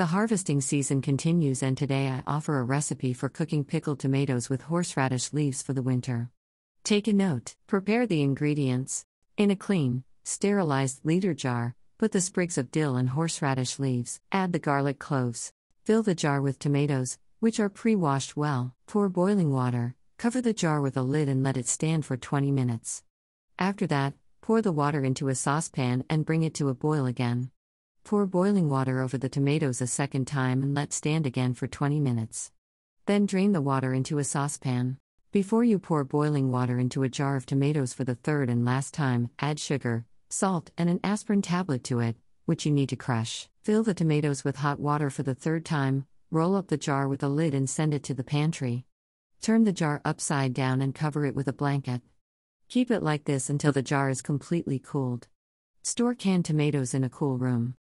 The harvesting season continues, and today I offer a recipe for cooking pickled tomatoes with horseradish leaves for the winter. Take a note. Prepare the ingredients. In a clean, sterilized liter jar, put the sprigs of dill and horseradish leaves, add the garlic cloves. Fill the jar with tomatoes, which are pre washed well. Pour boiling water, cover the jar with a lid and let it stand for 20 minutes. After that, pour the water into a saucepan and bring it to a boil again. Pour boiling water over the tomatoes a second time and let stand again for 20 minutes. Then drain the water into a saucepan. Before you pour boiling water into a jar of tomatoes for the third and last time, add sugar, salt, and an aspirin tablet to it, which you need to crush. Fill the tomatoes with hot water for the third time, roll up the jar with a lid and send it to the pantry. Turn the jar upside down and cover it with a blanket. Keep it like this until the jar is completely cooled. Store canned tomatoes in a cool room.